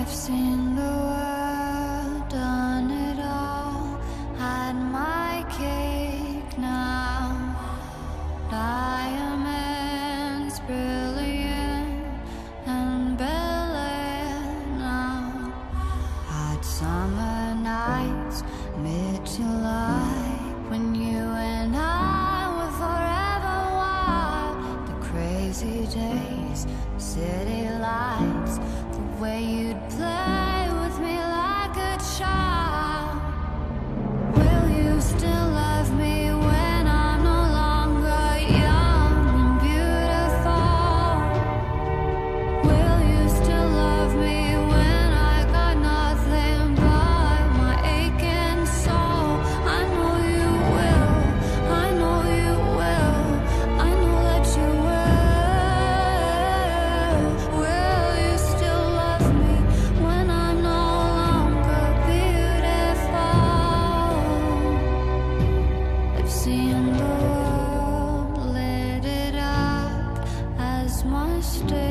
I've seen the world, done it all, had my cake now. Diamonds brilliant and Bel Air now. Hot summer nights, mid July, when you and I were forever wild. The crazy days, city lights where you'd play.